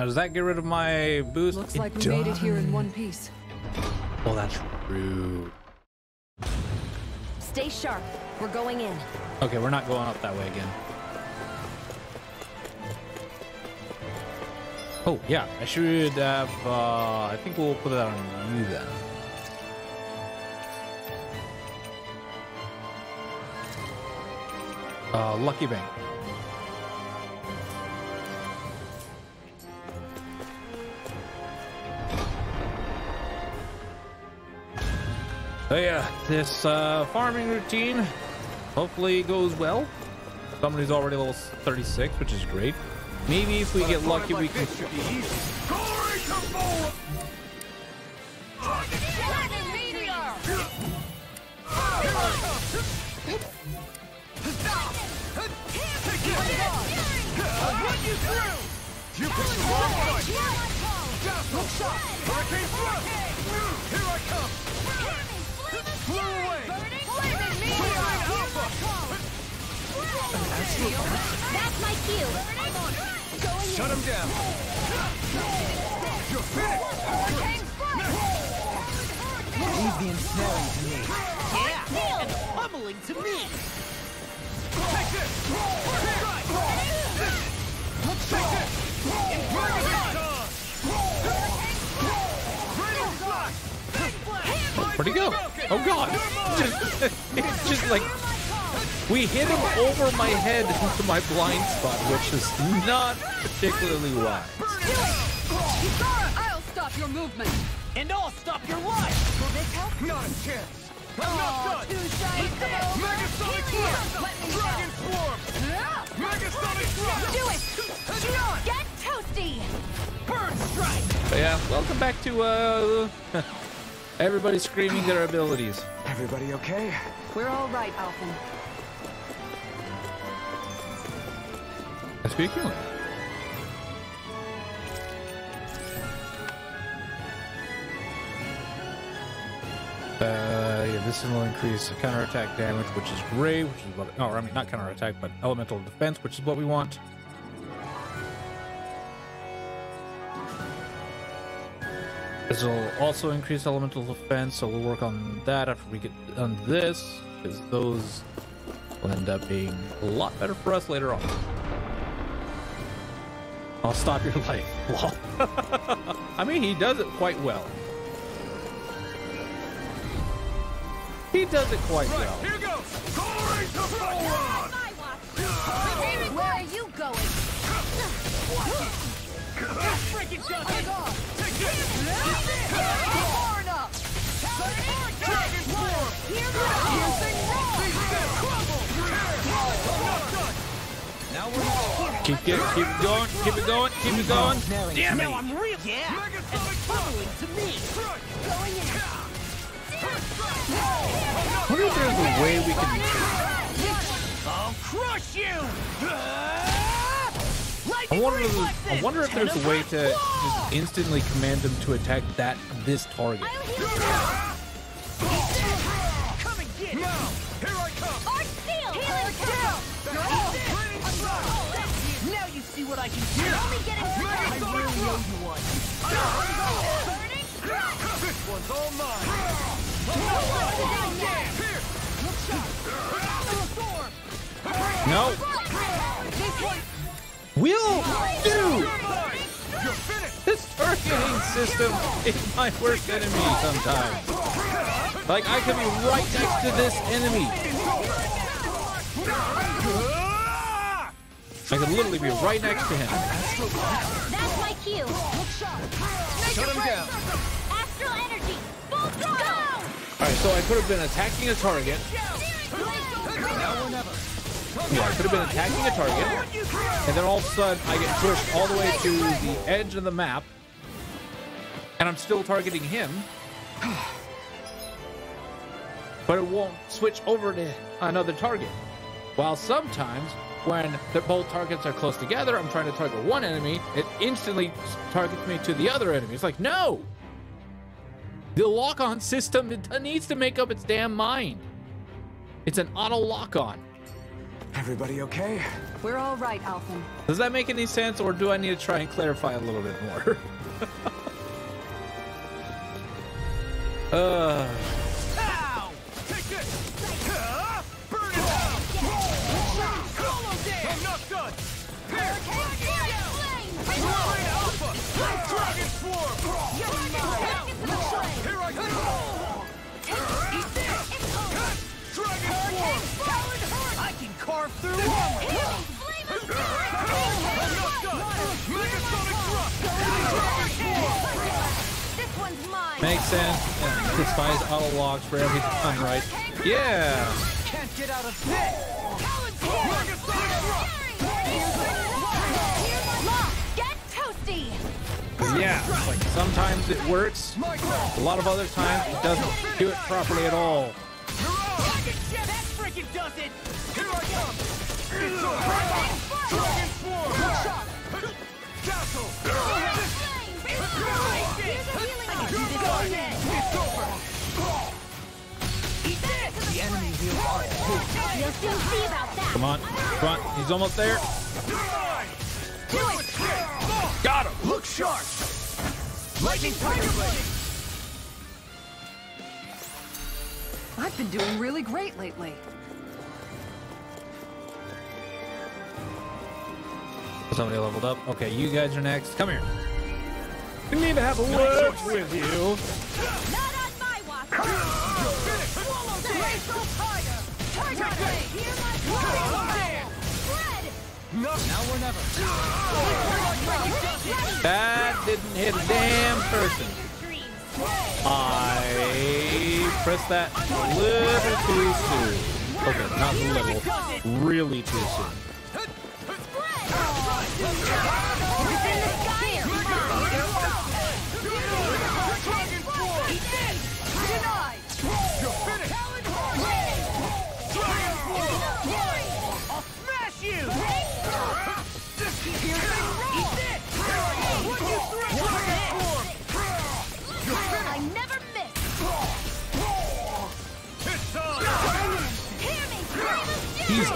Now, does that get rid of my boost? Looks like we made it here in one piece. Oh, that's true. Stay sharp. We're going in. Okay, we're not going up that way again. Oh, yeah. I should have, uh, I think we'll put that on you then. Uh, Lucky Bank. So yeah, this uh, farming routine hopefully goes well. Somebody's already level 36, which is great. Maybe if we get lucky, we can. That's my cue. Going in. Shut him down! You're finished! Leave the ensnaring to me. Yeah. And pummeling to me. Take this! Strike! Take this! Magazine time! Radiant flash! Where'd he go? Oh god! Just, it's just like we hit him over my head into my blind spot, which is not particularly wise. I'll stop your movement. And I'll stop your life. Will this help? Not a chance! I'm not done! Too shy to come over. Megasonic thrust! Dragon swarm! Megasonic thrust! Do it. Get toasty. Bird strike. But yeah, welcome back to uh everybody screaming their abilities. Everybody okay? We're all right, Alphen. Speaking of Uh, yeah, this will increase counterattack damage, which is great, which is what, oh, I mean, not counterattack, but elemental defense, which is what we want. This will also increase elemental defense, so we'll work on that after we get on this, because those will end up being a lot better for us later on. I'll stop your life. Lol. I mean, he does it quite well. He does it quite well. Here goes! Glory to Boron! Where are you going? Freaking justice. Take this! Far enough. Dragon swarm! Here goes. These dead crumble! Not done! Now we're Keep it, keep it going, keep it going, keep it going. Damn Now it! I'm real. Yeah. Megasonic thrust! Pummeling to me. Going in. I wonder if there's a way we can. I'll crush you. I wonder. I wonder if there's a way to just instantly command them to attack that this target. What I can do. Only getting I started. really owe you one. Burning thrust. This one's all mine! No. Will do. You're finished! This targeting system is my worst enemy sometimes. Like I could be right next to this enemy. I could literally be right next to him. That's my cue. Shut him down! Astral energy. Full throttle. All right, so I could have been attacking a target. Yeah, I could have been attacking a target, and then all of a sudden I get pushed all the way to the edge of the map, and I'm still targeting him, but it won't switch over to another target. While sometimes when the both targets are close together, I'm trying to target one enemy, it instantly targets me to the other enemy. It's like, no! The lock-on system it needs to make up its damn mind. It's an auto lock-on. Everybody okay? We're all right, Alphen. Does that make any sense, or do I need to try and clarify a little bit more? uh, Makes sense. Yeah, Despise auto logs for every time, right? Yeah. Can't get out of this! Yeah. Like sometimes it works. A lot of other times it doesn't do it properly at all. That freaking does it! Here I come! It's over! Dragon Swarm! Castle! Here's a healing art! It's over! The enemy heals are You'll soon see about that! Come on. Come on. He's almost there. Look sharp! Lightning Tiger Blade! I've been doing really great lately. Somebody leveled up. Okay, you guys are next. Come here. We need to have a word with you. Not on my watch! Glacial Tiger! Tiger Blade! Now or never. That didn't hit a damn person. I pressed that a little too soon. Okay, not a little. Really too soon. Jesus.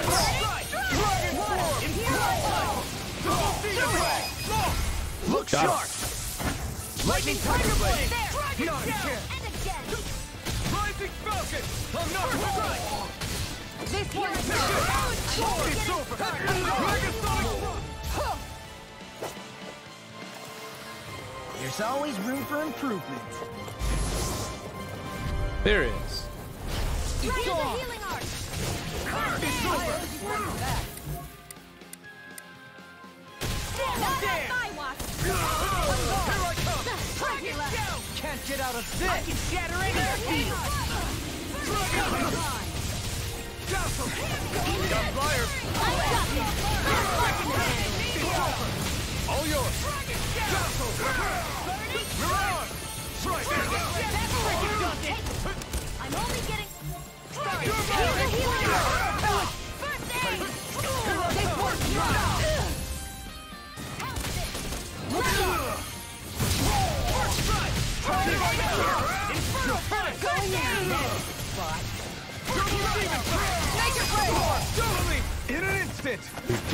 Look Got him. sharp! Lightning Tiger Blade! There! Not again! And again! Rising Falcon! I'm not right! This one's It's over! Megasonic Thrust! There's always room for improvement. There is. it is. Raise the healing art! It's over! Not on my watch! Here I come! Dracula! Can't get out of this! I can shatter any field! Castle! Got flyers! All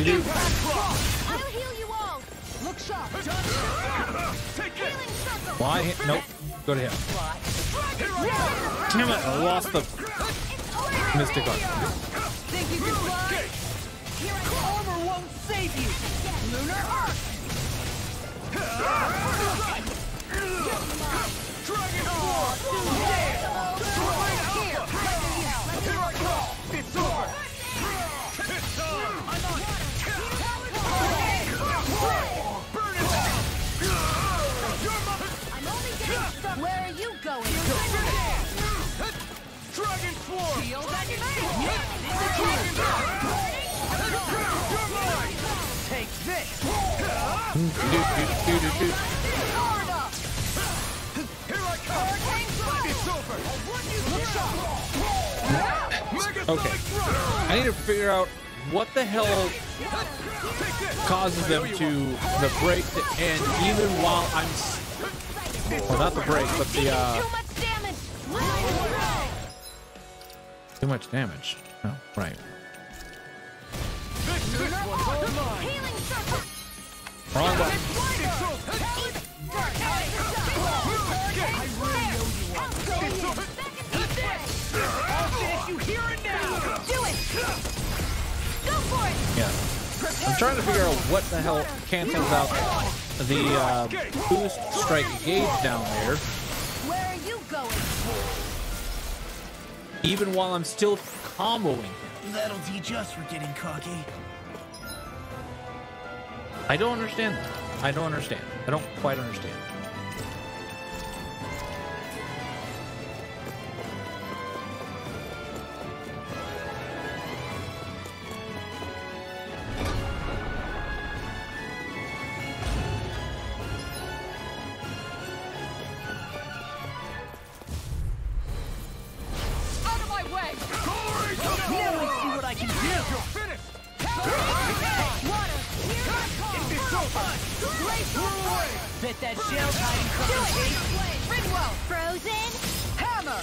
Doo-doo. I'll heal you all! Look sharp! Take this! Healing circle! Why? hit- Nope. Go to him. Damn it! I lost the mystic art. Think you can fly? Armor won't save you! Lunar Arc! Dragon Swarm! I! Okay. I need to figure out what the hell causes them to the break to end even while I'm. Well, not the break, but the uh, Too much damage. Oh, right. Wrong. Yeah. I'm trying to figure out what the hell cancels out the uh, boost strike gauge down there. Even while I'm still comboing him. That'll teach us for getting cocky. I don't understand that. I don't understand. I don't quite understand. Bet that shell's hiding something big. Rinwell! Frozen! Hammer!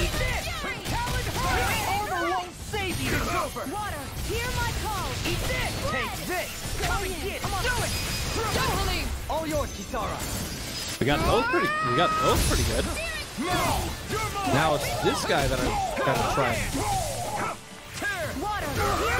Eat this! Armor won't save you. Water! Hear my call! Eat this! Take this! Come and get it! Do it! Go, All yours, Kisara. We got those pretty. We got those pretty good. Now it's this guy that I gotta try. Water!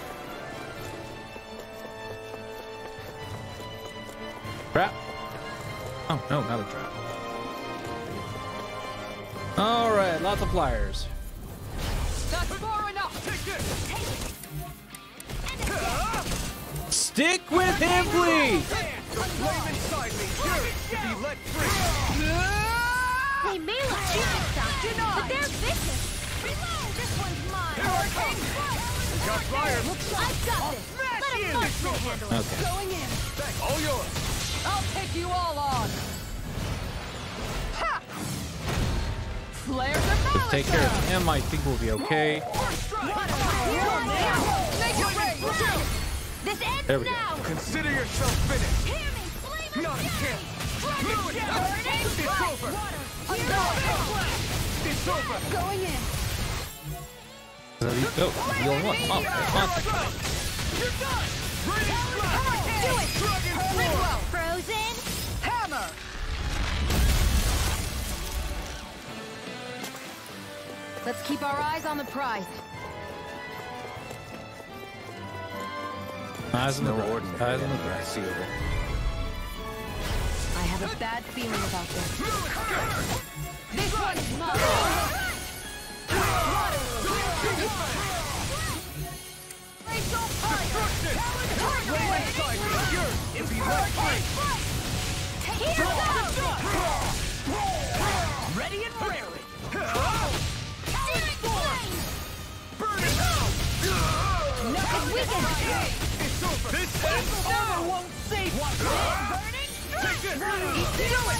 Trap. Oh no, not a trap. All right, lots of pliers. That's far enough! Stick with him, please. Flame inside me. Yours be let free. They may look stupid stuff, but they're vicious. This one's mine. Here I come. Got fire. I've got this. Let you. a handle it. Okay. Going in! All yours. I'll take you all on! Ha! Flares of Just take care of him. I think we'll be okay. Make it rain! This ends There we go. Consider yourself finished. Hear me, flame Not a chance. It's over. Going in! There you go. The only one. Oh, contact. You're done. Ready. Do it. Dragon Roar. Frozen. Hammer! Let's keep our eyes on the prize. Eyes on the No prize. Eyes on the prize. I have a bad feeling about this. This one's mine! Flame inside me. Yours to be let free. Here goes. Ready and raring. Searing flame. Burn it out. Nothing weakened. It's over. This ends Armor won't save one. Burning Take this. Midway.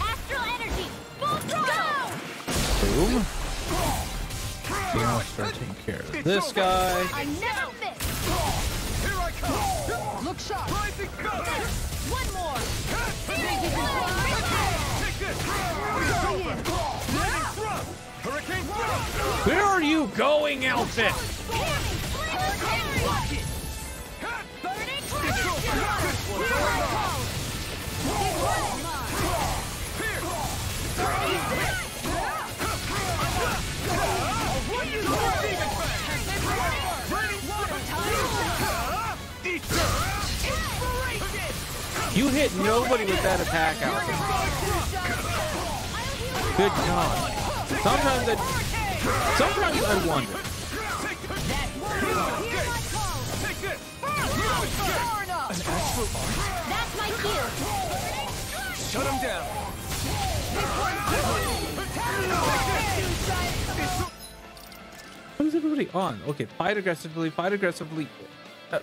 Astral energy. Full throttle. Boom. Now start taking care of this guy. I never miss. Here I come. Look sharp! Rising gun. One more. Take this. It's. Lightning thrust. Hurricane thrust. Where are you going, outfit? Watch it. You hit nobody with that attack outfit. Good God. Sometimes I, sometimes I wonder. Take this. Far! That's my cue. Shut him down. What is everybody on? Okay, fight aggressively, fight aggressively. Uh,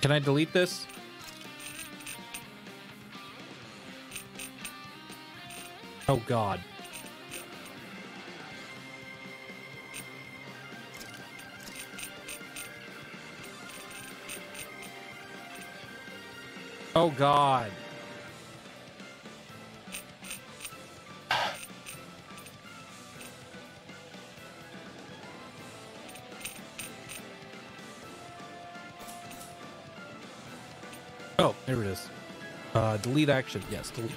Can I delete this? Oh god. Oh god. Oh, there it is. Uh, delete action. Yes, delete.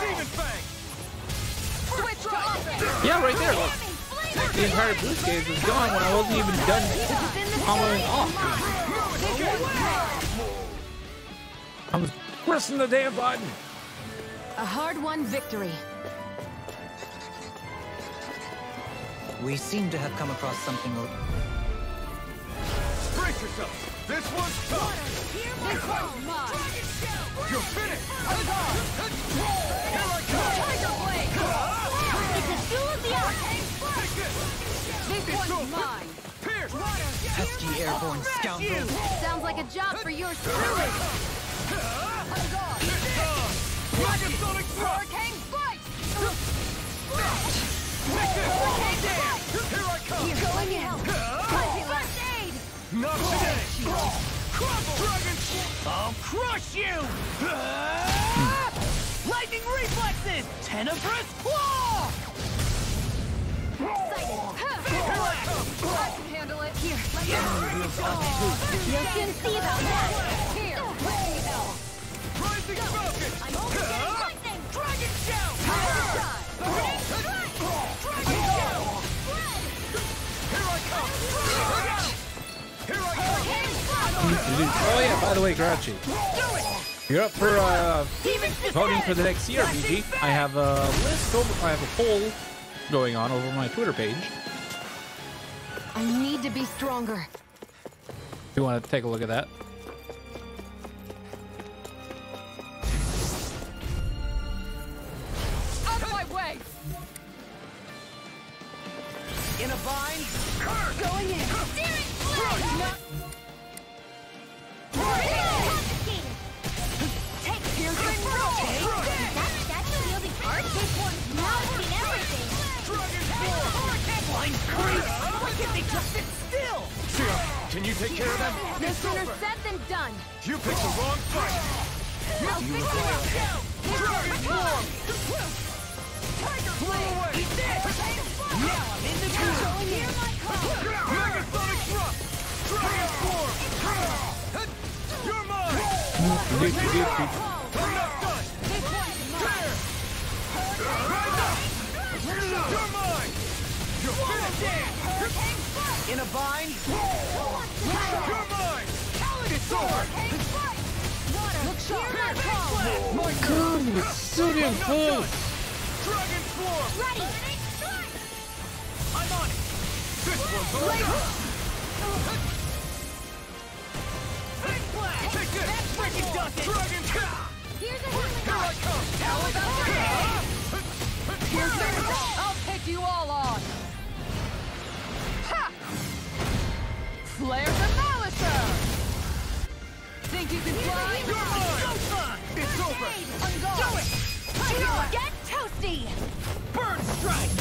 Demon Fang! Switch to offense. Yeah, right there. Look, the entire blue skates is gone when I wasn't even done following off. I was pressing the damn button. A hard-won victory. We seem to have come across something. o- Brace yourself! This one's tough! This one's mine. You're finished! Tiger Blade. It's a duel of the arcane. This one's mine. Pierce! pesky airborne scoundrel. Sounds like a job for yours truly. Dragon Sonic Thrust! Crush you! Hmm. Lightning reflexes! Tenebrous claw! I can handle it. Here. You'll soon see about that. Here. Let me help. Rising! I'm lightning. Dragon Shout! Burning strike. Dragon shout. Here I come! Here I come! Oh yeah, by the way, Grouchy. You're up for uh, voting for the next CRPG. I have a list over, I have a poll going on over my Twitter page. I need to be stronger. If you want to take a look at that. Out of my way. In a bind? Going in. Take care of them? No sooner said than done. You picked the wrong fight! I'll fix you up. Dragon Form! Tiger Blow away! Now I'm in the groove! Going in. Mega Sonic Thrust! Dragon Form! You're mine! I'm not done! This one's mine. Rise up! You're mine! You're finished! In a bind? You're mine! It's over! Look. My God, it's so damn. Dragon Form! Ready. I'm on it! This one's over! It! Dragon Here's a Here I come! How? I'll take you all on. Flare the Malicer. Think you can fly? You're mine! It's over! On guard. Get toasty. Burn strike!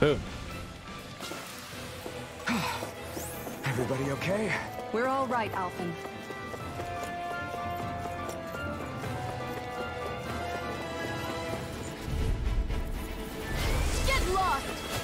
Boom. Everybody okay? We're all right, Alphen. Get lost!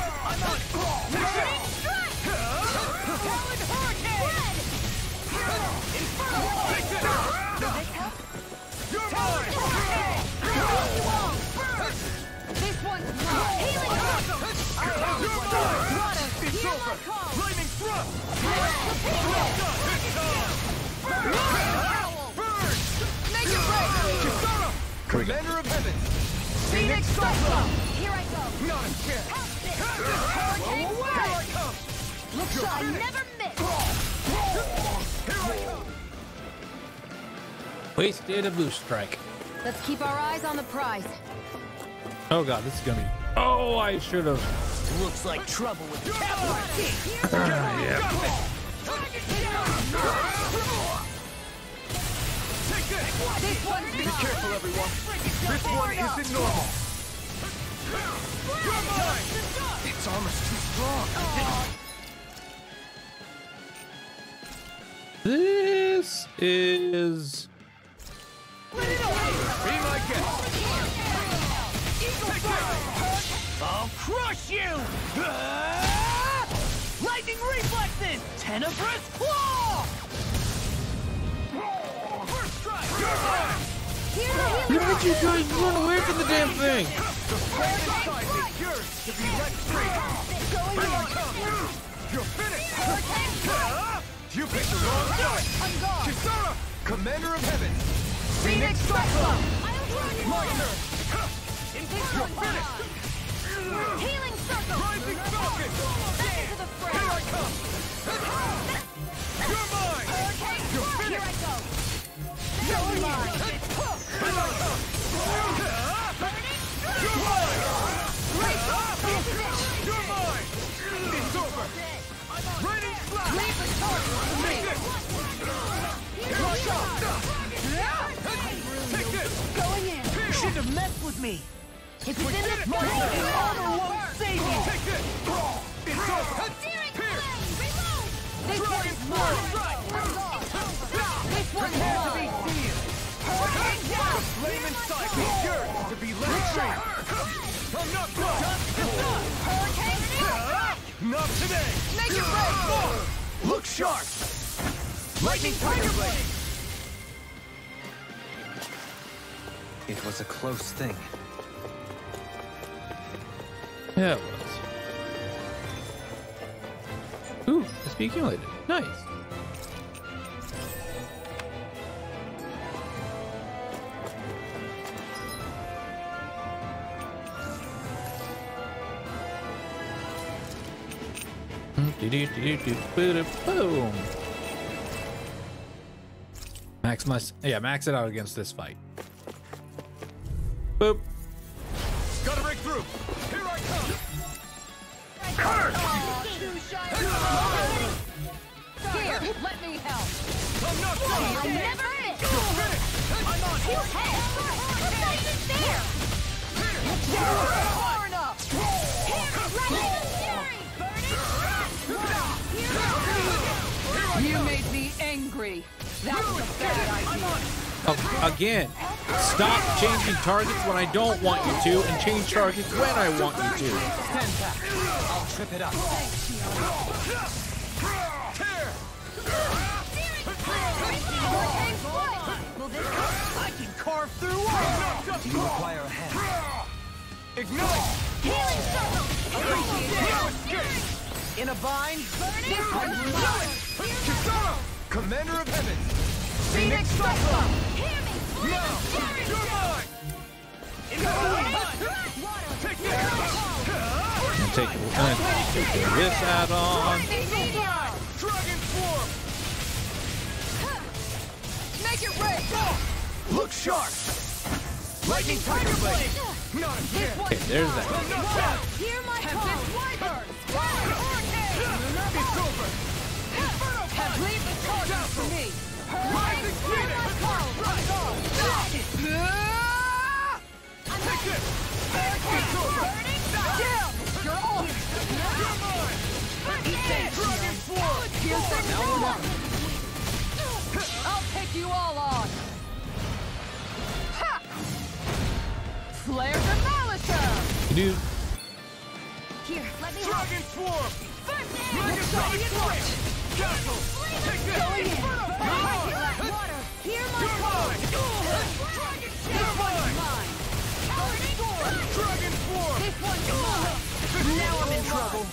Commander of Heaven! Phoenix Cyclone! Here I go! Not a chance! Hurricane come! Looks I never miss! Here I come! Wasted a boost strike. Let's keep our eyes on the prize. Oh god, this is gonna be. Oh, I should have. Looks like trouble with the Take this! This one's Be careful, everyone! This one isn't normal! Its armor's too strong! This is. Be my guest! I'll crush you! Ah! Lightning reflexes! Tenebrous claw! First strike! Mine! Look you guys run away from the damn thing! The flame inside is yours to be let free! Here I come! You're finished! You picked the wrong side! Kisara! Commander of Heaven! Phoenix Cyclone. My turn! You're finished! Healing circle! Rising Falcon! Back into the fray! Here I come! You're mine! Hurricane You're strike! Here I go! You're mine! Here I come! You're mine! You're mine! It's over! Raining flash! Leave the target! Take this! Rush out! Take this! Going in. Shouldn't have messed with me! If it's in did the it! fray, My your armor won't save you! Take this! It's over! Searing flame! Reload! This Dragon one's mine. Strike! This one's Prepare to be mine. sealed! The flame inside me is to be let free! I'm not done! Hurricane strike! Not today! Make it break! Look sharp! Lightning Tiger Blade! It was a close thing. Yeah, it was. Ooh, SP accumulated. Nice. Mm-hmm. Boom. Max must, yeah, max it out against this fight. Boop. I never miss! You're! I'm on Two heads! What's not even there? Far enough. You made me angry. That a bad idea. Again, stop changing targets when I don't want you to, and change targets when I want you to. Stand back. I'll trip it up. Tear! I can carve through walls! I'm not just Do you require a hand? Ignite! Healing circle! No! In a bind? Kisara! Commander of Heaven! Phoenix Cyclone. Hear me! Now! You're mine! In a bind! Take And take, uh, take this add-on. Make it! Look sharp! Lightning Tiger Blade! Not a chance! Okay, there's that. I'm not done! Hear my call. It's over! Have leave the target for me! Rising Phoenix! Take this! It's over! Kill! You're off! You're mine! Dragon form! Here's the now one. I'll take you all on! Ha! Flare the Malachor! Dude, Here, let me help. Dragon form! First aid. Megasonic Flame! Castle! Take this! Going in. Inferno Like Power! water. Hear my You're call. mine! Dragon This You're one's mine! mine! Dragon form! This one's mine! Now I'm in trouble!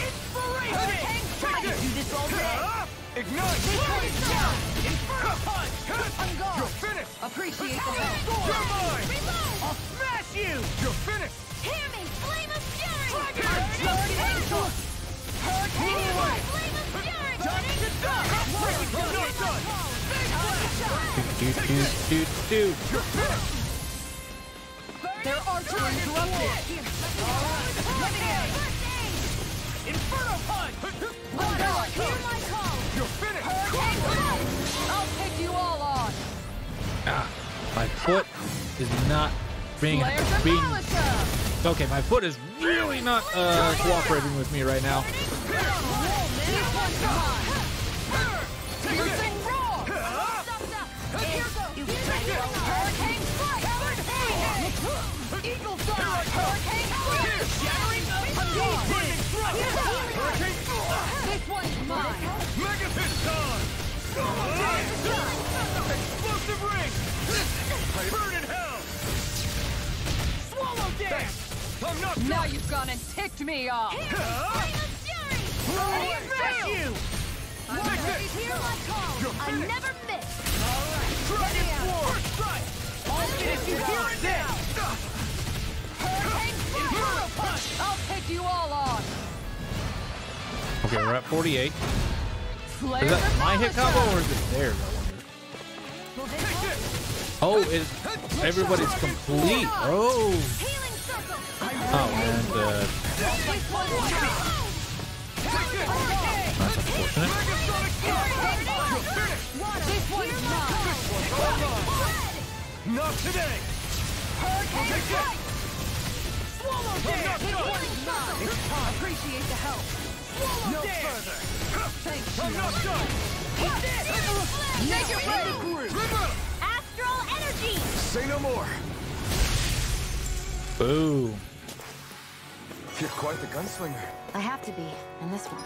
Inspiration! Take this! Do this all day! Ignite! This one's! Inferno Punch! I'm gone! You're finished! Appreciate the help! You're mine! Reload. I'll smash you! You're finished! Hear me. Flame of fury. Hurricane Force! Hear my flame of fury. Time to die! I'm not done! dude, dude, dude, dude. You're finished! Their archer interrupted! Let me in. First. Inferno Punch! Foot is not being being. Okay, my foot is really not uh, cooperating with me right now. This one's mine! Piercing roar! Here goes. Hurricane strike. First aid. Eagle Star! Hurricane Flare! Shattering I'm gone! Hurricane This one's mine! Mega Piston! Explosive ring! Burn in hell! Swallow dance! I'm not Now done! you've gone and ticked me off! Huh? Flame of fury. Ready and Smash fail! you! I'm Take ready. this! Hear my call. You're I finished. never miss. Dragon Form! First strike! I'll finish you here and now! Hurricane Inferno Punch! I'll take you all on! Okay, we're at 48. Flare Is that the my hit Malachor! combo or is it theirs? I wonder. Take this! Oh, is everybody's complete? Oh, oh, and uh, that's unfortunate. Not today! Appreciate the help! No further! Thanks, I'm not done! It ready! Remember! Astral energy. Say no more! Boom. You're quite the gunslinger. I have to be in this one.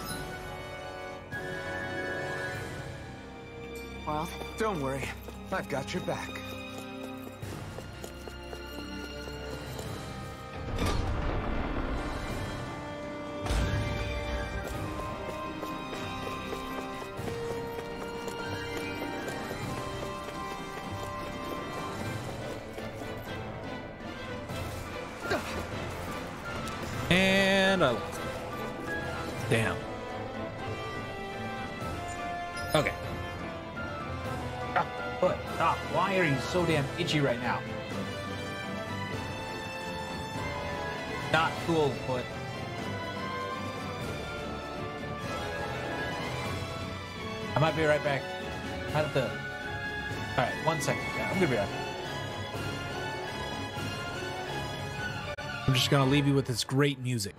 World, Don't worry, I've got your back. So damn itchy right now? Not cool, but... I might be right back. I have to. All right, one second. Yeah, I'm gonna be right back. I'm just gonna leave you with this great music.